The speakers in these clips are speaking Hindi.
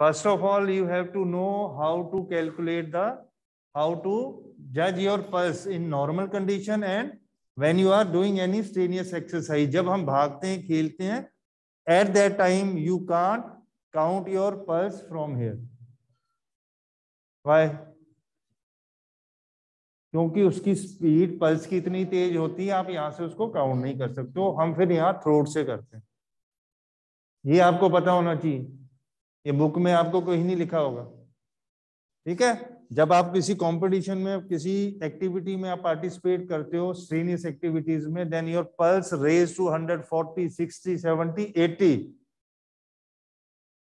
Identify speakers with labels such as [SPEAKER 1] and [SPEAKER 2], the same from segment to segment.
[SPEAKER 1] first of all you have to know how to calculate the how to judge your pulse in normal condition and when you are doing any strenuous exercise जब हम भागते हैं खेलते हैं at that time you can't count your pulse from here why क्योंकि उसकी स्पीड पल्स की इतनी तेज होती है आप यहाँ से उसको काउंट नहीं कर सकते हो हम फिर यहाँ थ्रोट से करते हैं ये आपको पता होना चाहिए ये बुक में आपको कोई नहीं लिखा होगा। ठीक है? जब आप किसी कंपटीशन में, किसी एक्टिविटी में आप पार्टिसिपेट करते हो स्ट्रेनियस एक्टिविटीज़ में then your pulse raise to 140 60 70 80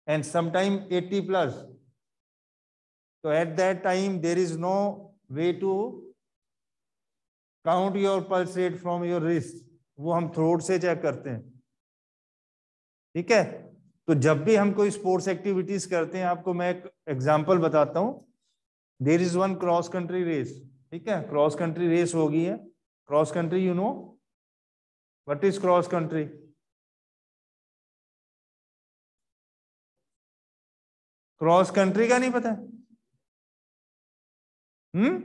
[SPEAKER 1] and sometime 80 plus तो at that time there is no way to count your pulse rate from your wrist वो हम थ्रोट से चेक करते हैं। ठीक है? तो जब भी हम कोई स्पोर्ट्स एक्टिविटीज़ करते हैं, आपको मैं एक एग्जांपल बताता हूँ। There is one cross country race ठीक है? क्रॉस कंट्री रेस हो गई है cross country you know what is cross country cross country का नहीं पता? हम्म?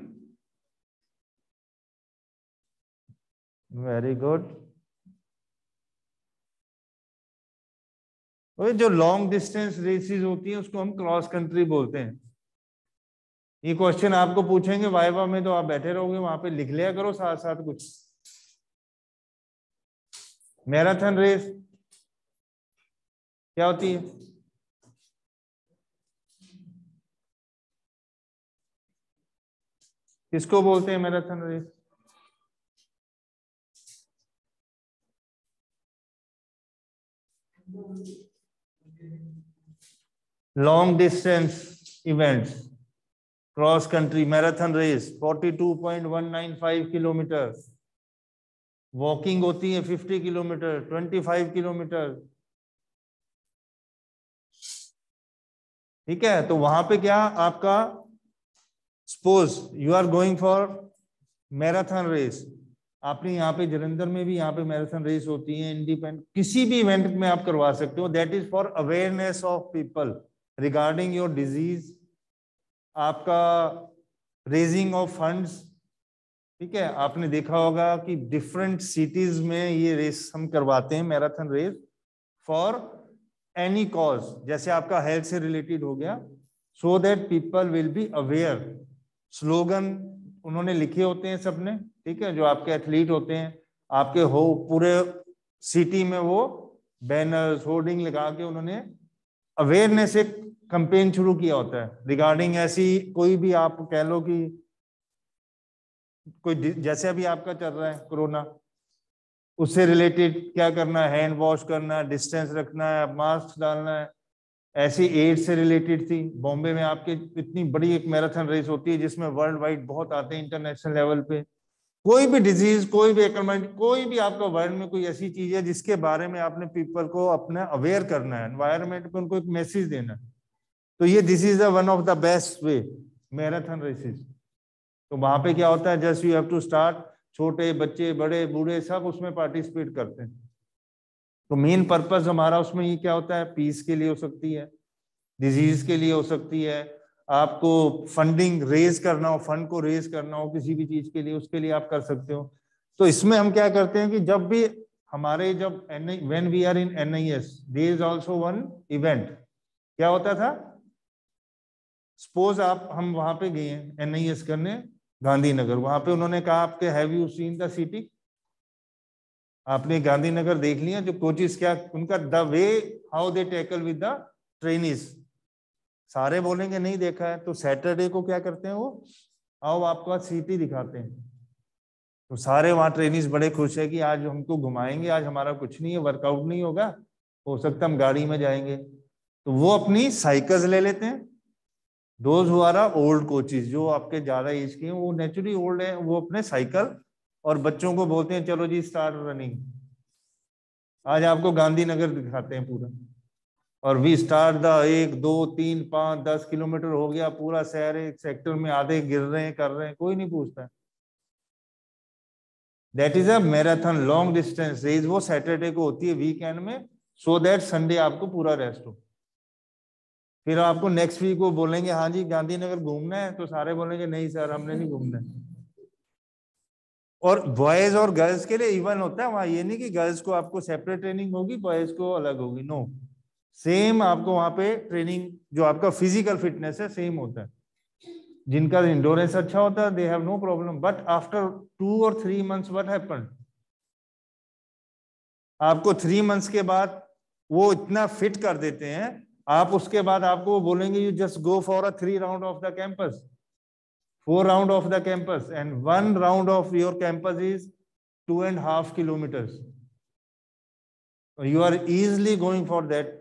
[SPEAKER 1] वेरी गुड जो लॉन्ग डिस्टेंस रेसेस होती हैं, उसको हम क्रॉस कंट्री बोलते हैं। ये क्वेश्चन आपको पूछेंगे, वाइवा में तो आप बैठे रहोगे, वहाँ पे लिख लिया करो साथ साथ कुछ। मैराथन रेस क्या होती है? किसको बोलते हैं marathon race long distance events, cross country marathon race 42.195 kilometre walking होती है 50 किलोमीटर 25 किलोमीटर ठीक है तो वहाँ पे क्या आपका suppose you are going for marathon race आपने यहाँ पे जलंधर में भी यहाँ पे मैराथन रेस होती है इंडिपेंडेंट किसी भी इवेंट में आप करवा सकते हो that is for awareness of people regarding your disease आपका रेजिंग ऑफ़ फंड्स ठीक है? आपने देखा होगा कि डिफरेंट सिटीज़ में ये रेस हम करवाते हैं marathon race for any cause जैसे आपका हेल्थ से रिलेटेड हो गया so that people will be aware slogan उन्होंने लिखे होते हैं सबने, ठीक है? जो आपके एथलीट होते हैं, आपके हो, पूरे सिटी में वो बैनर्स होर्डिंग लगा के उन्होंने अवेयरनेस एक कंपेन शुरू किया होता है। रिगार्डिंग ऐसी कोई भी आप कह लो कि कोई जैसे अभी आपका चल रहा है कोरोना, उससे रिलेटेड क्या करना है? हैंड वॉश करना है डिस्टेंस रखना है मास्क डालना है। ऐसी एड्स से रिलेटेड थी। बॉम्बे में आपके इतनी बड़ी एक मैराथन रेस होती है जिसमें वर्ल्ड वाइड बहुत आते हैं इंटरनेशनल लेवल पे। कोई भी डिज़ीज़ कोई भी इकोनॉमिक कोई भी आपका वर्ल्ड में कोई ऐसी चीज़ है जिसके बारे में आपने पीपल को अपना अवेयर करना है। एनवायरमेंट पे उनको एक मैसेज देना है। तो ये this is one of the best way marathon races तो वहाँ पे क्या होता है? Just you have to start छोटे बच्चे, बड़े, बूढ़े, सब उसमें पार्टिसिपेट करते हैं। तो मेन पर्पस हमारा उसमें ये क्या होता है? पीस के लिए हो सकती है। डिज़ीज़ के लिए हो सकती है। आपको फंडिंग रेज करना हो फंड को रेज करना हो, किसी भी चीज़ के लिए, उसके लिए आप कर सकते हो। तो इसमें हम क्या करते हैं कि जब भी हमारे जब N I when we are in N I S they is also one event क्या होता था? सपोज़ आप, हम वहाँ पे गए हैं एन आई एस करने गांधीनगर, वहाँ पे उन्होंने कहा आपके have you seen the city आपने गांधीनगर देख लिया, जो कोचिज क्या, उनका the way how they tackle with the trainees सारे बोलेंगे, नहीं देखा है। तो सैटरडे को क्या करते हैं वो? आओ आपको सिटी दिखाते हैं। तो सारे वहाँ ट्रेनिज बड़े खुश है कि आज हमको घुमाएँगे, आज हमारा कुछ नहीं है वर्कआउट नहीं होगा, हो सकता हम गाड़ी में जाएँगे। तो वो अपनी साइकिल्स ले लेते हैं। दोज हुआ रहा ओल्ड कोचिज जो आपके ज़्यादा एज के हैं, वो नेचुरली ओल्ड है, वो अपने साइकिल और बच्चों को बोलते हैं, चलो जी स्टार्ट रनिंग आज आपको गांधीनगर दिखाते हैं पूरा। और वी स्टार्ट द एक, दो, तीन, पाँच, दस किलोमीटर हो गया, पूरा शहर एक सेक्टर में आधे गिर रहे हैं, कर रहे हैं, कोई नहीं पूछता। That is a marathon long distance race वो सैटरडे को होती है वीकेंड में सो दैट संडे आपको पूरा रेस्ट हो। फिर आपको नेक्स्ट वीक वो बोलेंगे हाँ जी, गांधीनगर घूमना है तो सारे बोलेंगे, नहीं सर, हमने नहीं घूमना और बॉयज़ और गर्ल्स के लिए इवन होता है, वहाँ ये नहीं कि गर्ल्स को आपको सेपरेट ट्रेनिंग होगी बॉयज़ को अलग होगी नो सेम आपको वहाँ पे ट्रेनिंग जो आपका फ़िज़िकल फिटनेस है सेम होता है। जिनका इंडोरेंस अच्छा होता है they have no problem but after two और थ्री मंथ्स व्हाट हैपन आपको थ्री मंथ्स के बाद वो इतना फिट कर देते हैं आप उसके बाद आपको वो बोलेंगे you just go for a three round of the campus four round of the campus and one round of your campus is two and half kilometre you are easily going for that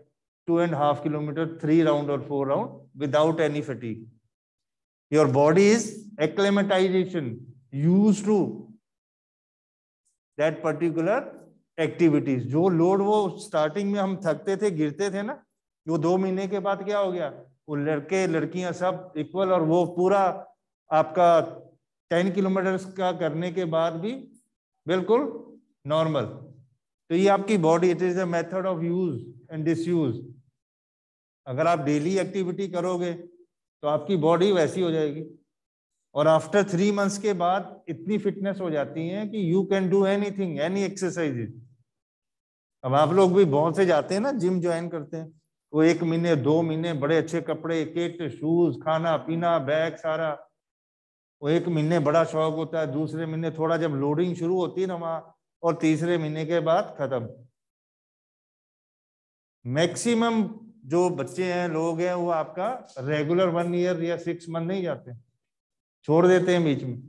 [SPEAKER 1] two and half kilometre three round और four round without any fatigue your body is acclimatisation use to that particular activities जो लोड वो स्टार्टिंग में हम थकते थे, गिरते थे ना वो दो महीने के बाद क्या हो गया? वो लड़के, लड़कियाँ सब इक्वल और वो पूरा आपका टेन किलोमीटर का करने के बाद भी बिल्कुल नॉर्मल तो ये आपकी body it is a method of use and disuse अगर आप डेली एक्टिविटी करोगे तो आपकी बॉडी वैसी हो जाएगी। और आफ्टर थ्री मंथ्स के बाद इतनी फिटनेस हो जाती है कि you can do anything any exercise अब आप लोग भी बहुत से जाते हैं ना जिम ज्वाइन करते हैं। वो एक महीने, दो महीने, बड़े अच्छे कपड़े, किट शूज़ खाना, पीना, बैग सारा। वो एक महीने बड़ा शौक होता है, दूसरे महीने थोड़ा जब लोडिंग शुरू होती है ना वहाँ, और तीसरे महीने के बाद खत्म। मैक्सिमम जो बच्चे हैं, लोग हैं, वो आपका रेगुलर वन ईयर या सिक्स मंथ नहीं जाते। छोड़ देते हैं बीच में।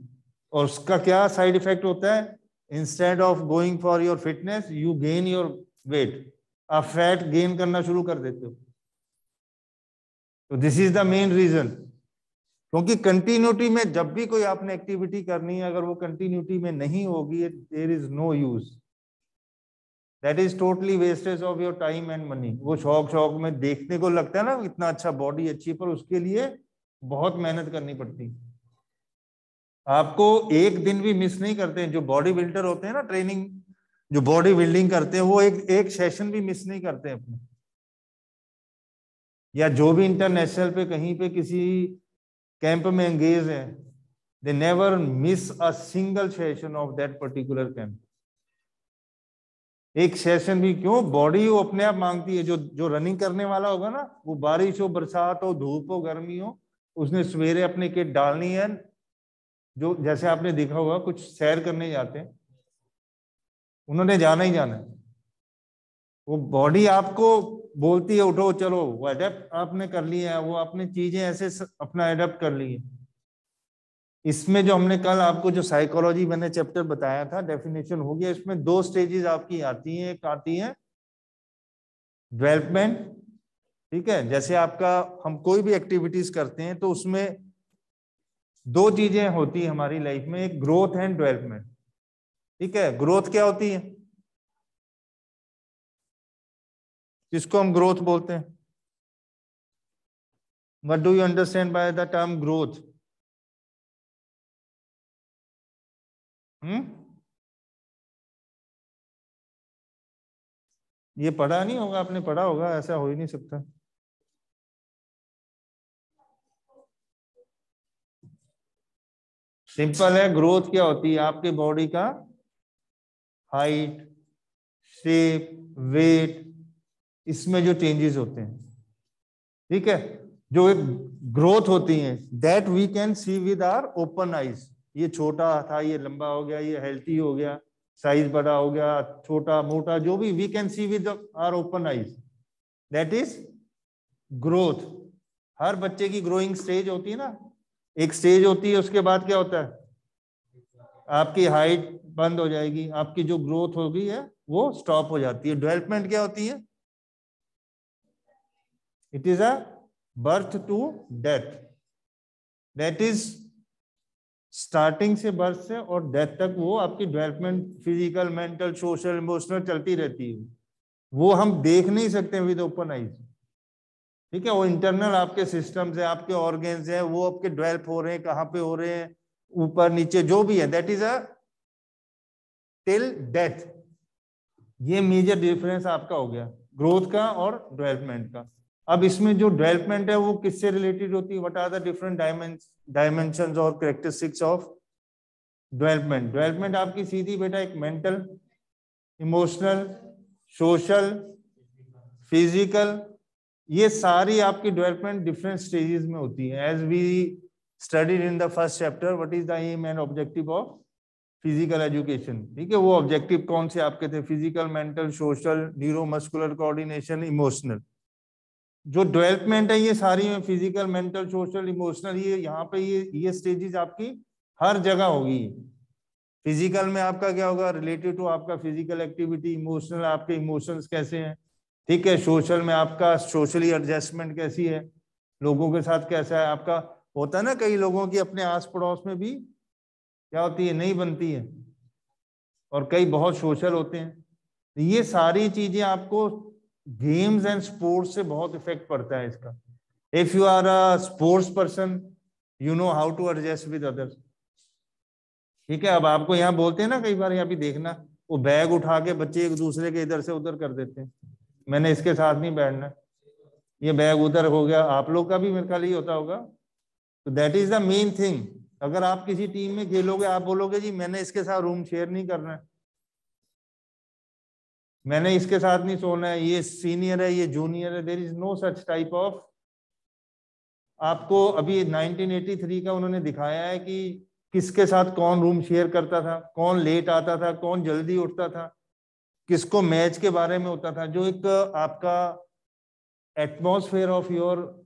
[SPEAKER 1] और उसका क्या साइड इफ़ेक्ट होता है? Instead of going for your fitness you gain your weight आप फैट गेन करना शुरू कर देते हो। तो this is the main reason क्योंकि कंटिन्यूटी में जब भी कोई आपने एक्टिविटी करनी है, अगर वो कंटिन्यूटी में नहीं होगी there is no use that is totally wastage of your time and money वो शौक शौक में देखने को लगता है ना, इतना अच्छा बॉडी अच्छी पर उसके लिए बहुत मेहनत करनी पड़ती। आपको एक दिन भी मिस नहीं करते हैं। जो बॉडी बिल्डर होते हैं ना ट्रेनिंग जो बॉडी बिल्डिंग करते हैं, वो एक एक सेशन भी मिस नहीं करते अपने। या जो भी इंटरनेशनल पे कहीं पे किसी कैंप में एंगेज है they never miss a single session of that particular camp एक सेशन भी क्यों? बॉडी वो अपने आप मांगती है, जो जो रनिंग करने वाला होगा ना, वो बारिश हो, बरसात हो, धूप हो, गर्मी हो, उसने सवेरे अपने किट डालनी है, जो जैसे आपने देखा होगा, कुछ सैर करने जाते हैं उन्होंने जाना ही जाना। वो बॉडी आपको बोलती है, उठो, चलो। वो अडेप्ट आपने कर लिया है, वो अपनी चीज़ें ऐसे अपना एडेप्ट कर ली है। इसमें जो हमने कल आपको जो साइकोलॉजी मैंने चैप्टर बताया था डेफिनेशन हो गया, इसमें दो स्टेजेस आपकी आती हैं, एक आती है डेवलपमेंट ठीक है? जैसे आपका हम कोई भी एक्टिविटीज़ करते हैं तो उसमें दो चीज़ें होती है हमारी लाइफ में, एक ग्रोथ एंड डेवलपमेंट ठीक है? ग्रोथ क्या होती है? जिसको हम ग्रोथ बोलते हैं? What do you understand by the term growth ये पढ़ा नहीं होगा, आपने पढ़ा होगा, ऐसा हो ही नहीं सकता। सिंपल है ग्रोथ क्या होती है? आपके बॉडी का हाइट शेप वेट इसमें जो चेंजेस होते हैं। ठीक है? जो एक ग्रोथ होती है that we can see with our open eyes ये छोटा था, ये लंबा हो गया, ये हेल्थी हो गया साइज़ बड़ा हो गया, छोटा, मोटा, जो भी we can see with our open eyes that is growth हर बच्चे की ग्रोइंग स्टेज होती है ना। एक स्टेज होती है, उसके बाद क्या होता है? आपकी हाइट बंद हो जाएगी, आपकी जो ग्रोथ होगी है, वो स्टॉप हो जाती है। डेवलपमेंट क्या होती है? It is a birth to death is is स्टार्टिंग से बर्थ से और डेथ तक वो आपकी development physical mental social emotional चलती रहती है। वो हम देख नहीं सकते विद ओपन आईज ठीक है? वो इंटरनल आपके सिस्टम्स है, आपके ऑर्गेन्स है, वो आपके डेवलप हो रहे हैं, कहाँ पे हो रहे हैं, ऊपर, नीचे, जो भी है। That is a till death ये मेजर डिफरेंस आपका हो गया ग्रोथ का और डेवलपमेंट का। अब इसमें जो डेवलपमेंट है, वो किससे रिलेटेड होती है? What are the different dimension और करेक्टरिस्टिक्स ऑफ़ डेवलपमेंट डेवलपमेंट आपकी सीधी बेटा एक मेंटल इमोशनल सोशल फ़िज़िकल ये सारी आपकी डेवलपमेंट डिफरेंट स्टेजेस में होती है। As we studied in the first chapter what is the aim and objective of physical education ठीक है, वो ऑब्जेक्टिव कौन से आपके थे? Physical mental social neuro muscular coordination emotional जो डेवलपमेंट है, ये सारी में फ़िज़िकल मेंटल सोशल इमोशनल ये यहाँ पे ये ये स्टेजेस आपकी हर जगह होगी। फ़िज़िकल में आपका क्या होगा? रिलेटेड टू आपका फ़िज़िकल एक्टिविटी इमोशनल आपके इमोशंस कैसे हैं? ठीक है सोशल में आपका सोशली एडजस्टमेंट कैसी है? लोगों के साथ कैसा है? आपका होता है ना कई लोगों की अपने आस पड़ोस में भी क्या होती है? नहीं बनती है। और कई बहुत सोशल होते हैं। ये सारी चीज़ें आपको गेम्स एंड स्पोर्ट्स से बहुत इफ़ेक्ट पड़ता है इसका। If you are a sports person you know how to adjust with others ठीक है? अब आपको यहाँ बोलते हैं ना कई बार, यहाँ भी देखना। वो बैग उठा के बच्चे एक दूसरे के इधर से उधर कर देते हैं। मैंने इसके साथ नहीं बैठना। ये बैग उधर हो गया। आप लोग का भी मेरे ख्याल ही होता होगा। तो that is the main thing अगर आप किसी टीम में खेलोगे, आप बोलोगे, जी, मैंने इसके साथ रूम शेयर नहीं करना है। मैंने इसके साथ नहीं सोना है। ये सीनियर है, ये जूनियर है। There is no such type of आपको अभी 1983 का उन्होंने दिखाया है कि किसके साथ कौन रूम शेयर करता था, कौन लेट आता था, कौन जल्दी उठता था, किसको मैच के बारे में होता था। जो एक आपका एटमोसफेयर ऑफ़ योर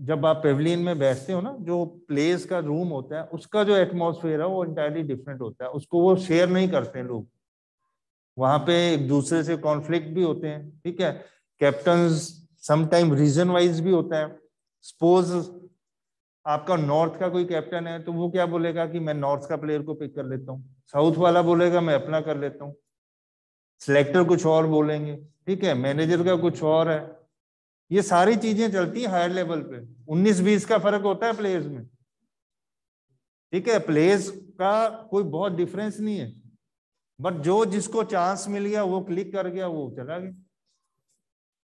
[SPEAKER 1] जब आप पेवलियन में बैठते हो ना, जो प्लेस का रूम होता है, उसका जो एटमोसफेयर है, वो इंटायरली डिफरेंट होता है। उसको वो शेयर नहीं करते लोग। वहाँ पे एक दूसरे से कॉन्फ्लिक्ट भी होते हैं, ठीक है? कैप्टन समटाइम रीजन वाइज भी होता है। सपोज़ आपका नॉर्थ का कोई कैप्टन है तो वो क्या बोलेगा कि मैं नॉर्थ का प्लेयर को पिक कर लेता हूँ। साउथ वाला बोलेगा, मैं अपना कर लेता हूँ। सिलेक्टर कुछ और बोलेंगे, ठीक है? मैनेजर का कुछ और है। ये सारी चीज़ें चलती है हायर लेवल पे। 19-20 का फ़र्क होता है प्लेयर्स में। ठीक है प्लेयर्स का कोई बहुत डिफरेंस नहीं है। बट जो जिसको चांस मिल गया, वो क्लिक कर गया, वो चला गया।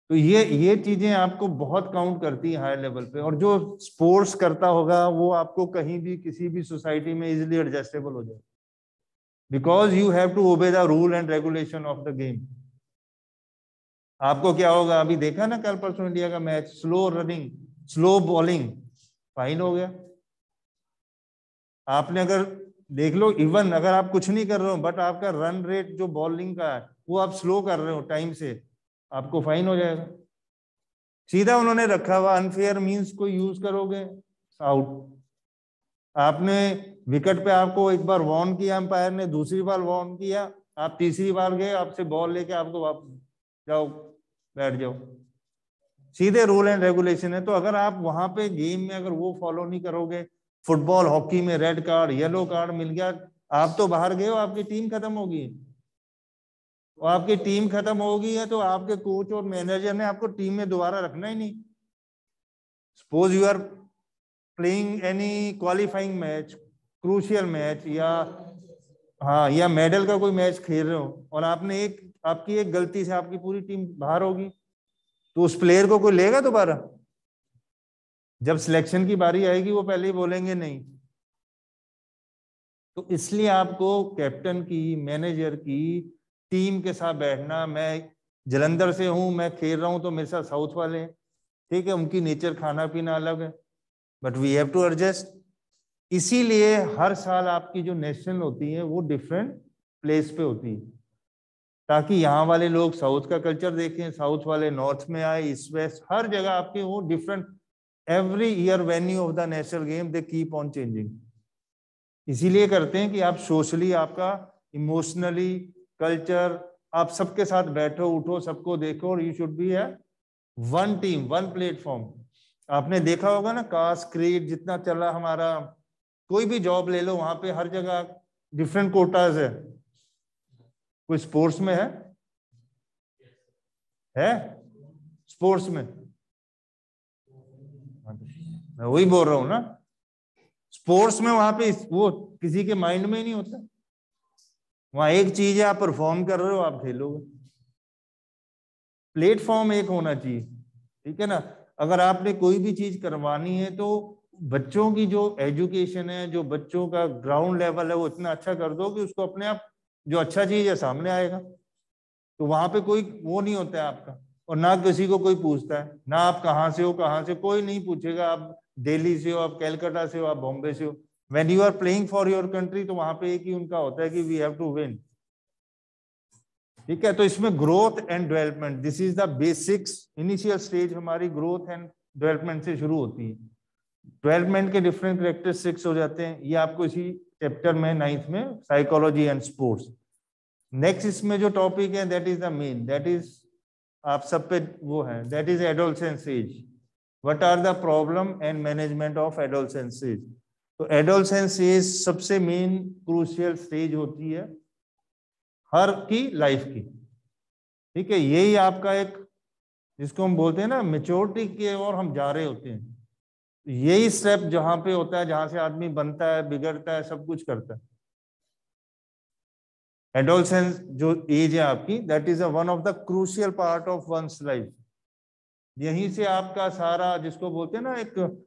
[SPEAKER 1] तो ये ये चीज़ें आपको बहुत काउंट करती है हाई लेवल पे। और जो स्पोर्ट्स करता होगा, वो आपको कहीं भी, किसी भी सोसाइटी में इजिली एडजस्टेबल हो जाए because you have to obey the rule and regulation of the game आपको क्या होगा? अभी देखा ना कल परसों इंडिया का match slow running slow bowling fine हो गया। आपने अगर देख लो इवन अगर आप कुछ नहीं कर रहे हो बट आपका रन रेट जो बॉलिंग का है, वो आप स्लो कर रहे हो टाइम से, आपको फाइन हो जाएगा। सीधा उन्होंने रखा हुआ अनफेयर मींस को यूज़ करोगे आउट आपने विकेट पे आपको एक बार वॉर्न किया अंपायर ने, दूसरी बार वॉर्न किया, आप तीसरी बार गए, आपसे बॉल लेके आपको जाओ, बैठ जाओ। सीधे रूल एंड रेगुलेशन है तो अगर आप वहाँ पे गेम में अगर वो फॉलो नहीं करोगे फुटबॉल हॉकी में रेड कार्ड येलो कार्ड मिल गया, आप तो बाहर गए हो, आपकी टीम खत्म होगी। और आपकी टीम खत्म होगी है तो आपके कोच और मैनेजर ने आपको टीम में दोबारा रखना ही नहीं। Suppose you are playing any qualifying match crucial match या हाँ या मेडल का कोई मैच खेल रहे हो, और आपने एक आपकी एक गलती से आपकी पूरी टीम बाहर होगी। तो उस प्लेयर को कोई लेगा दोबारा? जब सिलेक्शन की बारी आएगी, वो पहले ही बोलेंगे नहीं। तो इसलिए आपको कैप्टन की मैनेजर की टीम के साथ बैठना, मैं जलंधर से हूँ, मैं खेल रहा हूँ तो मेरे साथ साउथ वाले हैं। ठीक है, उनकी नेचर खाना पीना अलग है। But we have to adjust इसीलिए हर साल आपकी जो नेशनल होती है, वो डिफरेंट प्लेस पे होती है। ताकि यहाँ वाले लोग साउथ का कल्चर देखें, साउथ वाले नॉर्थ में आए, ईस्ट, वेस्ट, हर जगह आपके वो different every year venue of the national game they keep on changing इसीलिए करते हैं कि आप सोशली आपका इमोशनली कल्चर आप सबके साथ बैठो, उठो, सबको देखो और यू शुड बी है वन टीम वन प्लेटफॉर्म आपने देखा होगा ना कास्ट क्रीड जितना चला हमारा, कोई भी जॉब ले लो, वहाँ पे हर जगह डिफरेंट कोटाज है। कोई स्पोर्ट्स में है? है? स्पोर्ट्स में? मैं वही बोल रहा हूँ ना। स्पोर्ट्स में वहाँ पे वो किसी के माइंड में ही नहीं होता। वहाँ एक चीज़ है, आप परफॉर्म कर रहे हो, आप खेलोगे। प्लेटफॉर्म एक होना चाहिए, ठीक है ना? अगर आपने कोई भी चीज़ करवानी है तो बच्चों की जो एजुकेशन है, जो बच्चों का ग्राउंड लेवल है, वो इतना अच्छा कर दो कि उसको अपने आप जो अच्छा चीज़ है सामने आएगा। तो वहाँ पे कोई वो नहीं होता है आपका। और ना किसी को कोई पूछता है, ना आप कहाँ से हो, कहाँ से कोई नहीं पूछेगा। आप दिल्ली से हो, आप कैलकाटा से हो, आप बॉम्बे से हो। When you are playing for your country तो वहाँ पे एक ही उनका होता है कि वी हैव टू विन ठीक है? तो इसमें growth and development this is the basics initial stage हमारी ग्रोथ एंड डेवलपमेंट से शुरू होती है। डेवलपमेंट के डिफरेंट करेक्टरिस्टिक्स हो जाते हैं। ये आपको इसी चैप्टर में नाइन्थ में साइकोलॉजी एंड स्पोर्ट्स नेक्स्ट इसमें जो टॉपिक है that is the main that is आप सब पे वो है. That is adolescence age what are the problem and management of adolescence age तो एडोलसेंस एज सबसे मेन क्रूशियल स्टेज होती है हर की लाइफ की. ठीक है? यही आपका एक, जिसको हम बोलते हैं ना मेच्योरिटी की ओर हम जा रहे होते हैं. यही स्टेप जहाँ पे होता है, जहाँ से आदमी बनता है, बिगड़ता है, सब कुछ करता है। एडोलसेंस जो एज है आपकी that is one of the crucial part of one's life यहीं से आपका सारा, जिसको बोलते हैं ना, एक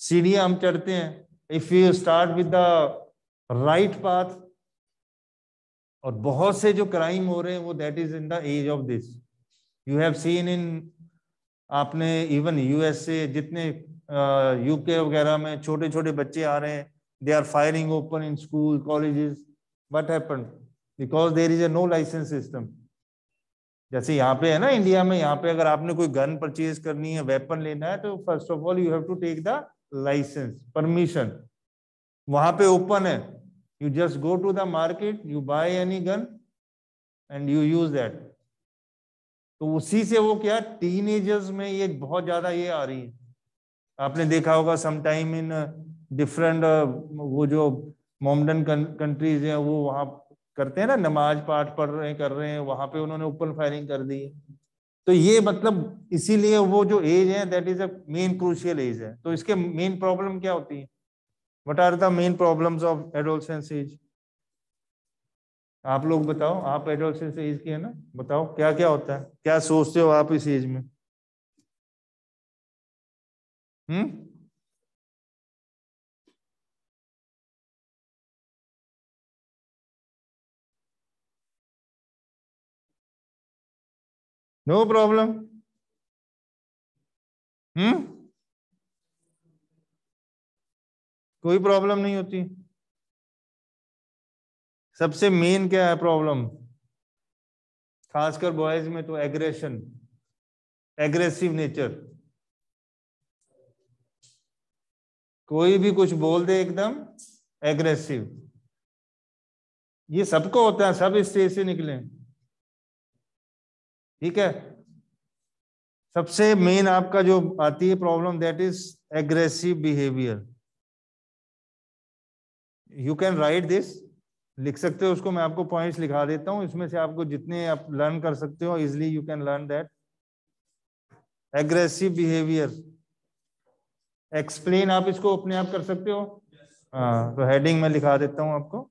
[SPEAKER 1] सीढ़ियाँ हम चढ़ते हैं। If you start with the right path और बहुत से जो क्राइम हो रहे हैं, वो that is in the age of this you have seen in आपने इवन यूएसए जितने यूके वगैरह में छोटे छोटे बच्चे आ रहे हैं। They are firing open in school colleges what happened because there is a no licence system जैसे यहाँ पे है ना इंडिया में, यहाँ पे अगर आपने कोई गन परचेज करनी है वेपन लेना है तो first of all you have to take the licence permission वहाँ पे ओपन है। You just go to the market you buy any gun and you use that तो उसी से वो क्या टीनेजर्स में ये बहुत ज़्यादा ये आ रही है। आपने देखा होगा सम टाइम इन डिफरेंट वो जो मोमडन कंट्रीज़ हैं, वो वहाँ करते हैं ना, नमाज़ पाठ पढ़ रहे हैं, कर रहे हैं, वहाँ पे उन्होंने ओपन फायरिंग कर दी तो ये मतलब इसीलिए वो जो एज है that is a main crucial age है। तो इसके मेन प्रॉब्लम क्या होती है? What are the main problems of adolescence age आप लोग बताओ, आप एडोलसेंस एज के है ना? बताओ क्या क्या होता है? क्या सोचते हो आप इस एज में? हम्म नो प्रॉब्लम हम्म कोई प्रॉब्लम नहीं होती। सबसे मेन क्या है प्रॉब्लम खासकर बॉयज़ में तो एग्रेशन एग्रेसिव नेचर कोई भी कुछ बोल दे एकदम एग्रेसिव। ये सबको होता है, सब इस स्टेज से निकले। ठीक है? सबसे मेन आपका जो आती है problem that is aggressive behaviour you can write this लिख सकते हो उसको, मैं आपको पॉइंट्स लिखा देता हूँ। इसमें से आपको जितने आप लर्न कर सकते हो easily you can learn that aggressive behaviour explain आप इसको अपने आप कर सकते हो? हाँ तो हेडिंग में लिखा देता हूँ आपको।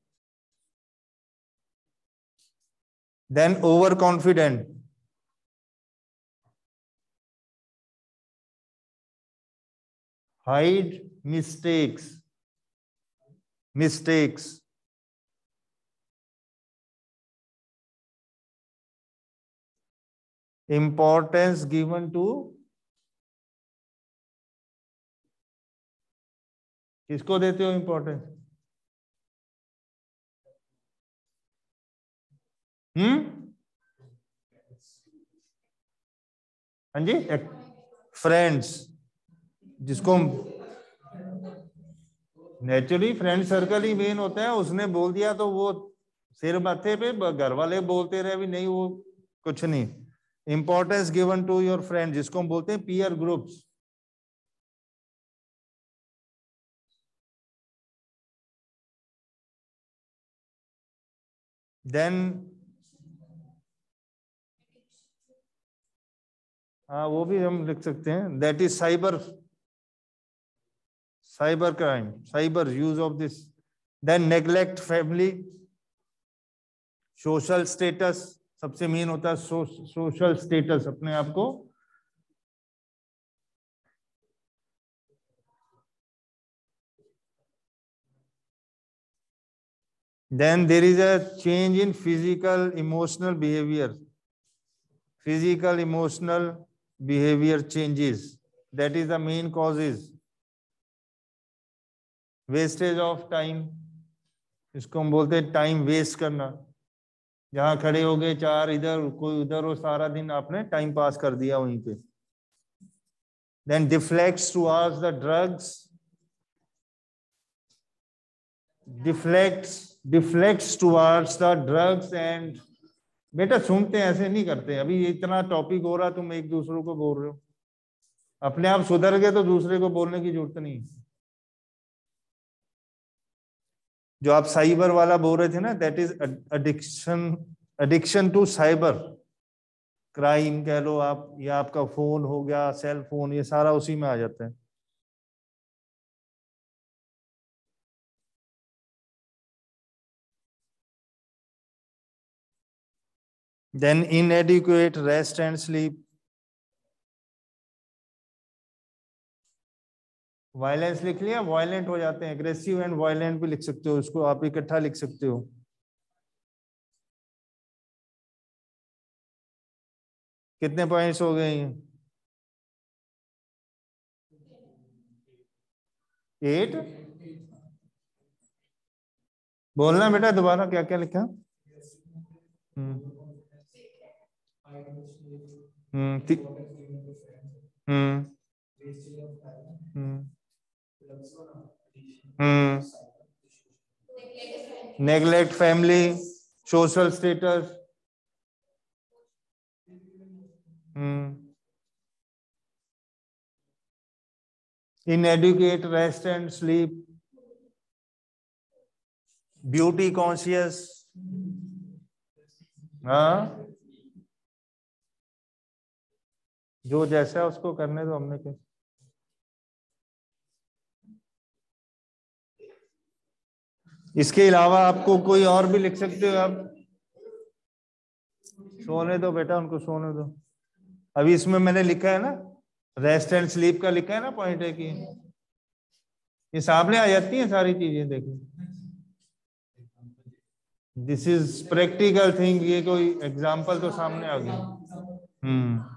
[SPEAKER 1] Then over confident hide mistakes. Mistakes. Importance given to किसको देते हो इंपॉर्टेंस हम्म? हाँ जी, एक फ्रेंड्स जिसको नेचुरली फ्रेंड सर्कल ही मेन होता है, उसने बोल दिया तो वो सिर माथे पे घर वाले बोलते रहे भी नहीं, वो कुछ नहीं। Importance given to your friend जिसको हम बोलते हैं पीयर ग्रुप्स देन हाँ वो भी हम लिख सकते हैं। That is cyber cyber crime cyber use of this then neglect family social status सबसे मेन होता है सोशल स्टेटस अपने आप को। Then there is a change in physical emotional behavior physical emotional behavior changes that is the main causes wastage of time इसको हम बोलते हैं टाइम वेस्ट करना जहाँ खड़े हो गए चार इधर कोई उधर और सारा दिन आपने टाइम पास कर दिया वहीं पे then deflects towards the drugs deflects deflects towards the drugs and बेटा सुनते ऐसे नहीं करते अभी इतना टॉपिक हो रहा, तुम एक दूसरे को बोल रहे हो। अपने आप सुधर गए तो दूसरे को बोलने की ज़रूरत नहीं जो आप साइबर वाला बोल रहे थे ना that is addiction addiction to cyber crime कह लो आप, या आपका फ़ोन हो गया सेल फ़ोन ये सारा उसी में आ जाता है। Then inadequate rest and sleep. Violence लिख लिया वायलेंट हो जाते हैं। एग्रेसिव एंड वायलेंट भी लिख सकते हो उसको। आप इकट्ठा लिख सकते हो। कितने पॉइंट्स हो गए? एट बोलना बेटा दोबारा क्या क्या लिखा हम्म। हम्म family social status inadequate rest and sleep beauty conscious हाँ? जो जैसा है उसको करने दो, हमने क्या? इसके अलावा आपको कोई और भी लिख सकते हो आप? सोने दो बेटा, उनको सोने दो। अभी इसमें मैंने लिखा है ना रेस्ट एंड स्लीप का लिखा है ना पॉइंट है कि ये सामने आ जाती है सारी चीज़ें, देखो। दिस इज़ प्रैक्टिकल थिंग ये कोई एग्ज़ाम्पल तो सामने आ गया हम्म।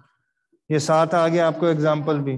[SPEAKER 1] ये साथ आ गया आपको एग्ज़ाम्पल भी।